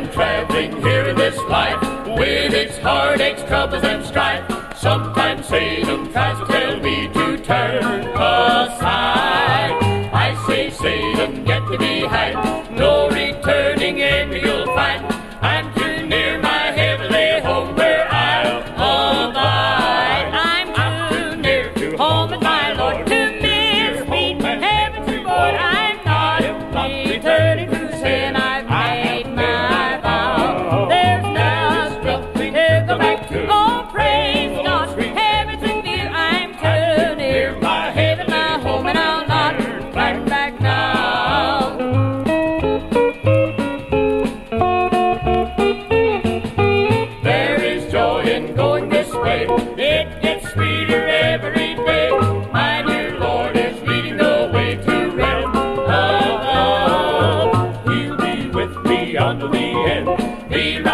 traveling here in this life, with its heartaches, troubles, and strife. Sometimes Satan tries to tell me to turn aside. I say, Satan, get thee behind. No returning end you'll find. I'm too near my heavenly home where I'll abide. I'm, I'm too near to home and my Lord to miss me. Heaven to board, I'm not returning to sin. the, on the end.